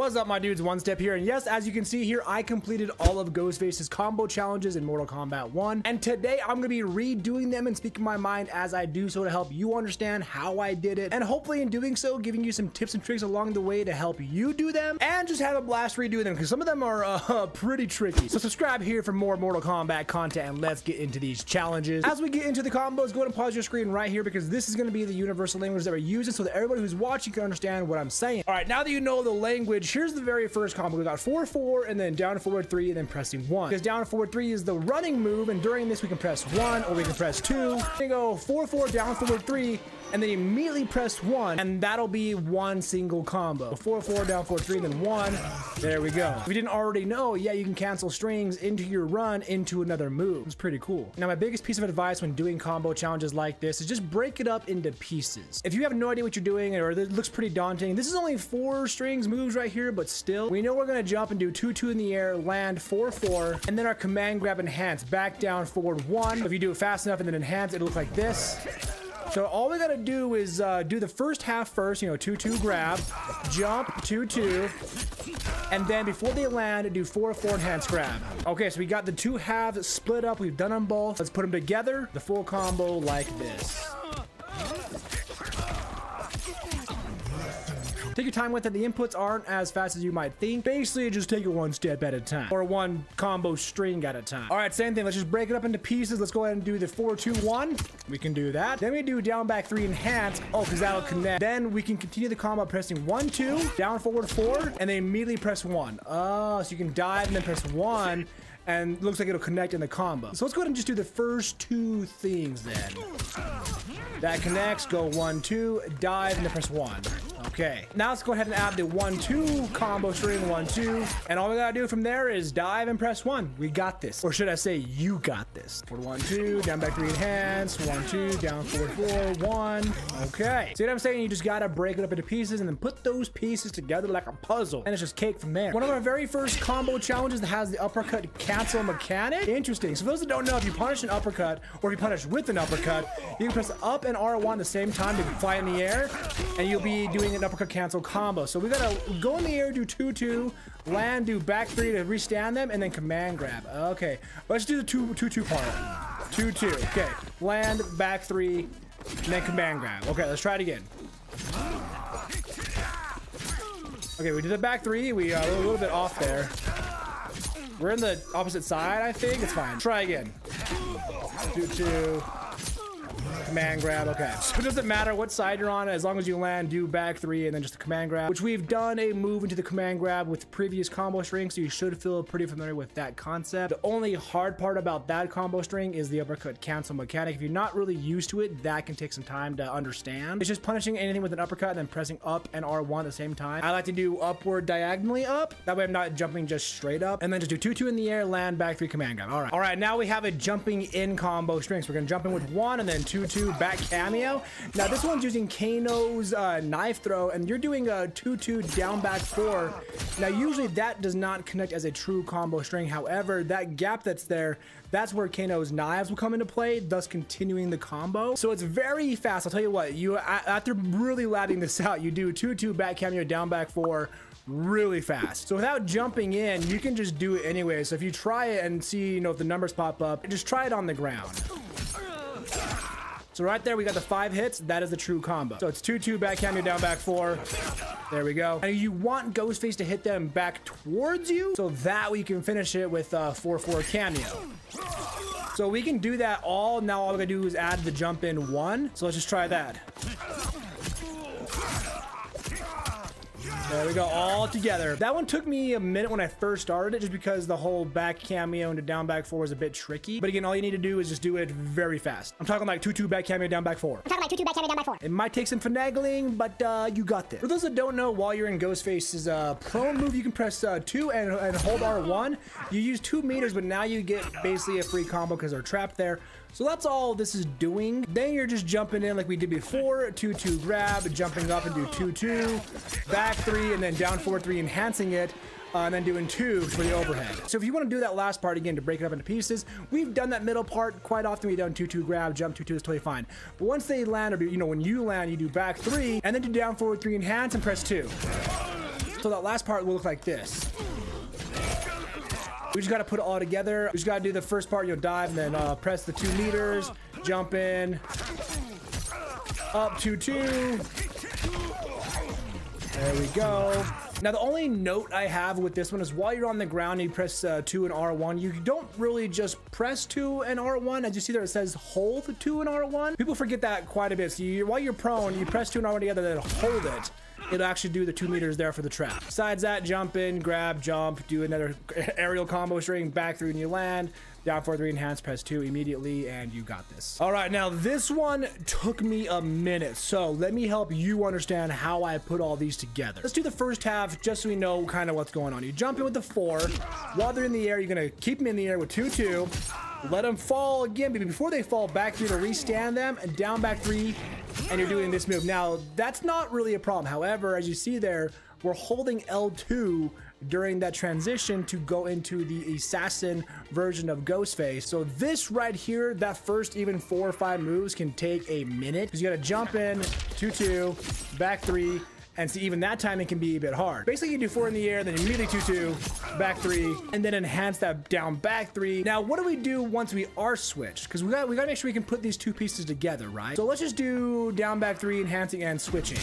What's up, my dudes? One Step here. And yes, as you can see here, I completed all of Ghostface's combo challenges in Mortal Kombat 1. And today, I'm going to be redoing them and speaking my mind as I do so to help you understand how I did it. And hopefully in doing so, giving you some tips and tricks along the way to help you do them. And just have a blast redoing them because some of them are uh, pretty tricky. So subscribe here for more Mortal Kombat content and let's get into these challenges. As we get into the combos, go ahead and pause your screen right here because this is going to be the universal language that we're using so that everybody who's watching can understand what I'm saying. All right, now that you know the language, here's the very first combo. We got 4-4 and then down forward 3 and then pressing 1. Because down forward 3 is the running move and during this we can press 1 or we can press 2. We go 4-4 down forward 3 and then immediately press 1 and that'll be one single combo. 4-4 down four, 3 then 1. There we go. If you didn't already know, yeah, you can cancel strings into your run into another move. It's pretty cool. Now my biggest piece of advice when doing combo challenges like this is just break it up into pieces. If you have no idea what you're doing or it looks pretty daunting, this is only four strings moves right here, but still, we know we're gonna jump and do 2-2 in the air, land 4-4, and then our command grab enhance, back down forward 1. If you do it fast enough and then enhance, it'll look like this. So all we gotta do is uh, do the first half first, you know, 2-2 grab, jump, 2-2, and then before they land, do 4-4 enhance grab. Okay, so we got the two halves split up. We've done them both. Let's put them together, the full combo like this. Take your time with it. The inputs aren't as fast as you might think. Basically, just take it one step at a time or one combo string at a time. All right, same thing. Let's just break it up into pieces. Let's go ahead and do the four, two, one. We can do that. Then we do down back three enhance. Oh, because that'll connect. Then we can continue the combo pressing one, two, down forward four, and then immediately press one. Oh, so you can dive and then press one and looks like it'll connect in the combo. So let's go ahead and just do the first two things then. That connects, go one, two, dive, and then press one. Okay, now let's go ahead and add the one, two combo string, one, two. And all we gotta do from there is dive and press one. We got this. Or should I say, you got this. Forward one, two, down back three enhance, one, two, down forward four, one. Okay. See what I'm saying? You just gotta break it up into pieces and then put those pieces together like a puzzle. And it's just cake from there. One of our very first combo challenges that has the uppercut cancel mechanic. Interesting. So for those that don't know, if you punish an uppercut or if you punish with an uppercut, you can press up and R1 at the same time to fly in the air and you'll be doing an uppercut cancel combo. So we gotta go in the air, do 2-2, land, do back 3 to restand them, and then command grab. Okay, let's do the 2-2 part. 2-2, okay. Land, back 3, and then command grab. Okay, let's try it again. Okay, we did the back 3, we uh, are a little bit off there. We're in the opposite side, I think. It's fine. Try again. 2-2. Command grab, okay. So it doesn't matter what side you're on, as long as you land, do back three, and then just a command grab, which we've done a move into the command grab with previous combo string, so you should feel pretty familiar with that concept. The only hard part about that combo string is the uppercut cancel mechanic. If you're not really used to it, that can take some time to understand. It's just punishing anything with an uppercut and then pressing up and R1 at the same time. I like to do upward diagonally up. That way I'm not jumping just straight up. And then just do 2-2 in the air, land, back three, command grab. All right. All right, now we have a jumping in combo string. So we're gonna jump in with one and then 2-2 back cameo. Now this one's using Kano's uh, knife throw and you're doing a 2-2 down back 4. Now usually that does not connect as a true combo string. However, that gap that's there, that's where Kano's knives will come into play, thus continuing the combo. So it's very fast. I'll tell you what, you after really labbing this out, you do 2-2 back cameo down back 4 really fast. So without jumping in, you can just do it anyway. So if you try it and see, you know, if the numbers pop up, just try it on the ground. So right there, we got the five hits. That is the true combo. So it's 2-2 back cameo down back four. There we go. And you want Ghostface to hit them back towards you so that we can finish it with 4-4 uh, cameo. So we can do that all. Now all we gotta do is add the jump in one. So let's just try that. There we go, all together. That one took me a minute when I first started it just because the whole back cameo into down back four is a bit tricky. But again, all you need to do is just do it very fast. I'm talking like 2-2 back cameo down back four. I'm talking like 2-2 back cameo down back four. It might take some finagling, but uh, you got this. For those that don't know, while you're in Ghostface's uh, prone move, you can press uh, 2 and, and hold R1. You use 2 meters, but now you get basically a free combo because they're trapped there. So that's all this is doing. Then you're just jumping in like we did before. 2-2 grab, jumping up and do 2-2, back 3, and then down 4-3, enhancing it. Uh, and then doing two for the overhead. So if you want to do that last part again to break it up into pieces, we've done that middle part quite often. We've done 2-2 grab, jump 2-2 is totally fine. But once they land, or you know, when you land, you do back three, and then do down forward three, enhance, and press two. So that last part will look like this. We just got to put it all together. We just got to do the first part, you know, dive, and then uh, press the two meters, jump in, up two two. There we go. Now, the only note I have with this one is while you're on the ground, you press uh, 2 and R1. You don't really just press 2 and R1. As you see there, it says hold 2 and R1. People forget that quite a bit. So you, while you're prone, you press 2 and R1 together, then hold it. It'll actually do the 2 meters there for the trap. Besides that, jump in, grab, jump, do another aerial combo string, back through and you land. Down four, three, enhance, press two immediately, and you got this. All right, now this one took me a minute, so let me help you understand how I put all these together. Let's do the first half just so we know kind of what's going on. You jump in with the four. While they're in the air, you're gonna keep them in the air with two, two. Let them fall again, but before they fall back through to restand them, and down back three, and you're doing this move. Now, that's not really a problem. However, as you see there, we're holding L2 during that transition to go into the assassin version of Ghostface. So this right here, that first even four or five moves can take a minute because you got to jump in, two, two, back three, and see, even that time it can be a bit hard. Basically, you do four in the air, then immediately two, two, back three, and then enhance that down back three. Now, what do we do once we are switched? Because we got we got to make sure we can put these two pieces together, right? So let's just do down back three, enhancing and switching.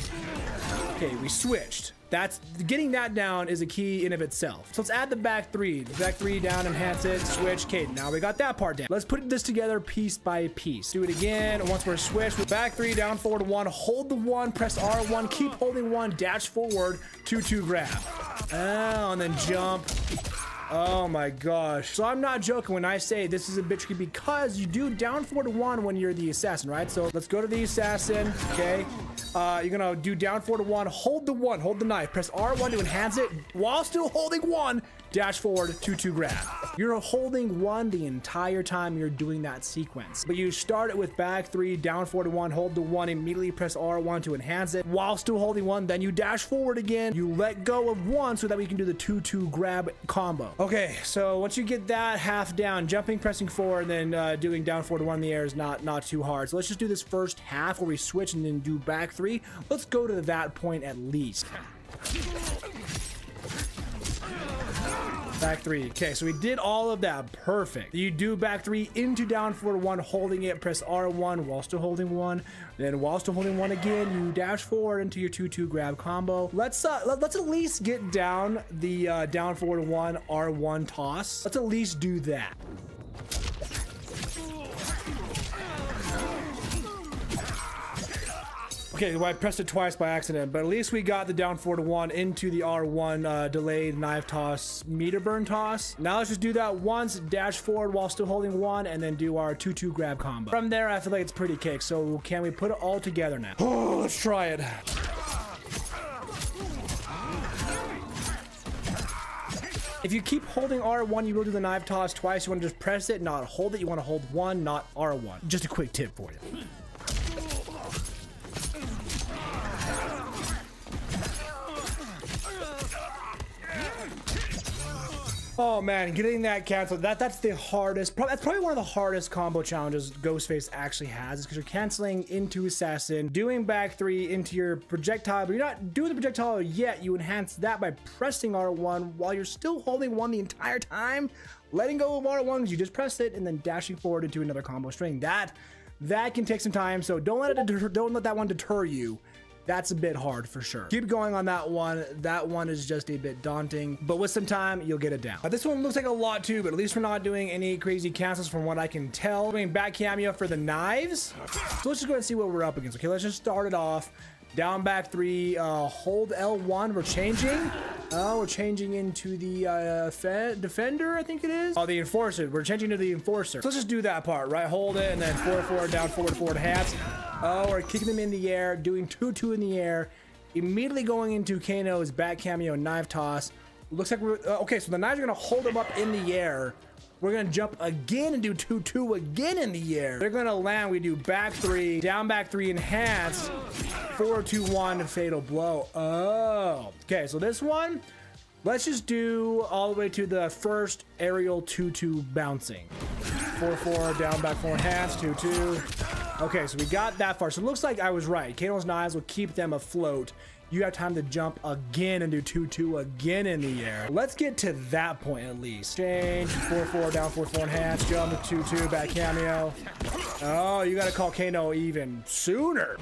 Okay, we switched. That's getting that down is a key in of itself. So let's add the back three. The back three down, enhance it, switch. Okay, now we got that part down. Let's put this together piece by piece. Do it again. Once we're switched, back three, down forward one, hold the one, press R1, keep holding one, dash forward, two, two grab. Oh, and then jump. Oh my gosh. So I'm not joking when I say this is a bit tricky because you do down four to one when you're the assassin, right? So let's go to the assassin, okay? Uh, you're gonna do down four to one, hold the one, hold the knife, press R1 to enhance it. While still holding one, dash forward, 2-2 grab. You're holding one the entire time you're doing that sequence. But you start it with back three, down four to one, hold the one, immediately press R1 to enhance it while still holding one, then you dash forward again, you let go of one so that we can do the 2-2 grab combo. Okay, so once you get that half down, jumping, pressing forward, and then uh, doing down four to one in the air is not, not too hard. So let's just do this first half where we switch and then do back three. Let's go to that point at least. Back three. Okay, so we did all of that. Perfect. You do back three into down forward one, holding it. Press R1 while still holding one. Then while still holding one again, you dash forward into your 2-2 grab combo. Let's uh, let, us at least get down the uh, down forward one R1 toss. Let's at least do that. Okay, well, I pressed it twice by accident, but at least we got the down 4 to 1 into the R1 uh, delayed knife toss, meter burn toss. Now let's just do that once, dash forward while still holding 1, and then do our 2-2 grab combo. From there, I feel like it's pretty cake, so can we put it all together now? Oh, let's try it. If you keep holding R1, you will do the knife toss twice. You want to just press it, not hold it. You want to hold 1, not R1. Just a quick tip for you. Oh man, getting that canceled, that that's the hardest, that's probably one of the hardest combo challenges Ghostface actually has, is because you're canceling into Assassin, doing back three into your projectile, but you're not doing the projectile yet, you enhance that by pressing R1 while you're still holding one the entire time, letting go of R1 because you just pressed it, and then dashing forward into another combo string. That, that can take some time, so don't let it don't let that one deter you that's a bit hard for sure. Keep going on that one. That one is just a bit daunting, but with some time, you'll get it down. this one looks like a lot too, but at least we're not doing any crazy cancels from what I can tell. Doing back cameo for the knives. So let's just go and see what we're up against. Okay, let's just start it off. Down back three, uh, hold L1. We're changing. Oh, we're changing into the uh, defender, I think it is. Oh, the enforcer. We're changing to the enforcer. So let's just do that part, right? Hold it and then forward, forward, down, forward, forward, hats. Oh, we're kicking them in the air, doing 2-2 in the air. Immediately going into Kano's back cameo knife toss. Looks like we're... Uh, okay, so the knives are going to hold him up in the air. We're gonna jump again and do 2-2 again in the air. They're gonna land, we do back three, down back three, enhance, 4-2-1, fatal blow. Oh, okay, so this one, let's just do all the way to the first aerial 2-2 bouncing. 4-4, down back four, enhance, 2-2. Okay, so we got that far. So it looks like I was right. Kano's knives will keep them afloat you have time to jump again and do 2-2 again in the air. Let's get to that point at least. Change, 4-4, down 4-4 enhance, jump 2-2, back cameo. Oh, you gotta call Kano even sooner.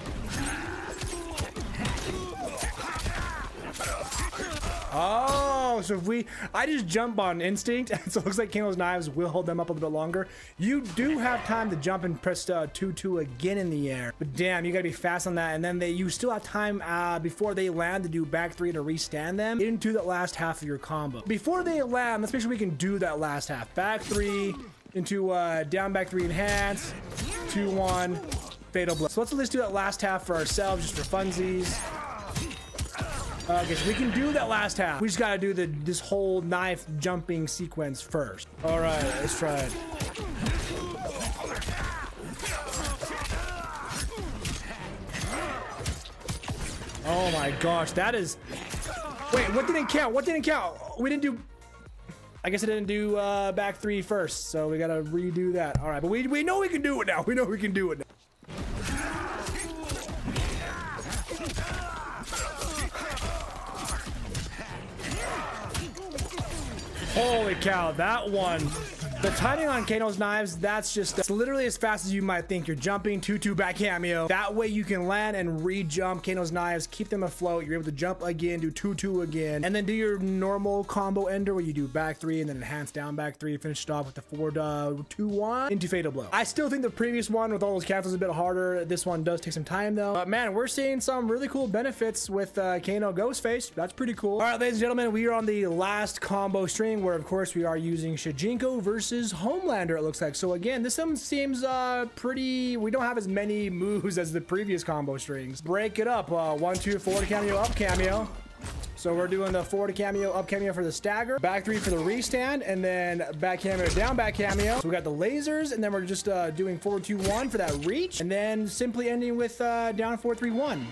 Oh, so if we, I just jump on instinct, so it looks like Kano's knives will hold them up a little bit longer. You do have time to jump and press 2-2 uh, again in the air, but damn, you gotta be fast on that. And then they, you still have time uh, before they land to do back three to restand them into that last half of your combo. Before they land, let's make sure we can do that last half. Back three into uh, down back three enhance, two one, fatal blow. So let's at least do that last half for ourselves, just for funsies. Okay, so we can do that last half. We just gotta do the this whole knife jumping sequence first. All right, let's try it. Oh my gosh, that is... Wait, what didn't count? What didn't count? We didn't do... I guess I didn't do uh, back three first, so we gotta redo that. All right, but we, we know we can do it now. We know we can do it now. Holy cow, that one the timing on Kano's knives, that's just it's literally as fast as you might think. You're jumping 2-2 back cameo. That way you can land and re-jump Kano's knives, keep them afloat. You're able to jump again, do 2-2 again, and then do your normal combo ender where you do back three and then enhance down back three, finish it off with the 4-2-1 into Fatal Blow. I still think the previous one with all those capsules is a bit harder. This one does take some time though. But man, we're seeing some really cool benefits with uh, Kano Ghostface. That's pretty cool. All right, ladies and gentlemen, we are on the last combo string where of course we are using Shujinko versus versus Homelander, it looks like. So again, this one seems uh, pretty... We don't have as many moves as the previous combo strings. Break it up. Uh, one, two, forward cameo, up cameo. So we're doing the forward cameo, up cameo for the stagger, back three for the restand, and then back cameo, down back cameo. So we got the lasers, and then we're just uh, doing forward two one for that reach, and then simply ending with uh, down four three one.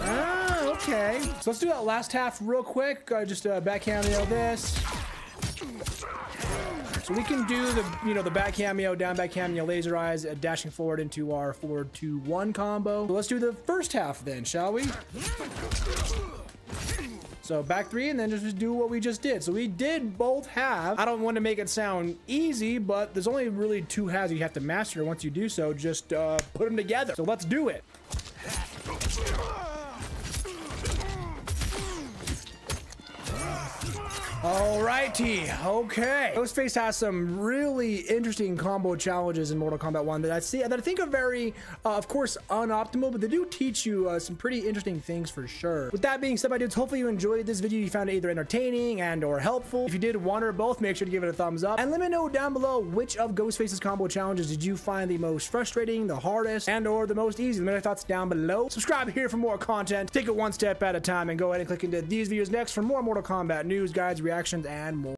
Ah, okay. So let's do that last half real quick. Uh, just uh, back cameo this. So we can do the, you know, the back cameo, down back cameo, laser eyes, uh, dashing forward into our forward 2-1 combo. So let's do the first half then, shall we? So back three and then just do what we just did. So we did both have, I don't want to make it sound easy, but there's only really two halves you have to master. Once you do so, just uh, put them together. So let's do it. Alrighty, okay. Ghostface has some really interesting combo challenges in Mortal Kombat 1 that I see that I think are very, uh, of course, unoptimal, but they do teach you uh, some pretty interesting things for sure. With that being said, my dudes, hopefully you enjoyed this video. You found it either entertaining and or helpful. If you did one or both, make sure to give it a thumbs up. And let me know down below which of Ghostface's combo challenges did you find the most frustrating, the hardest, and or the most easy. Let me know your thoughts down below. Subscribe here for more content. Take it one step at a time and go ahead and click into these videos next for more Mortal Kombat news, guides, reactions, reactions, and more.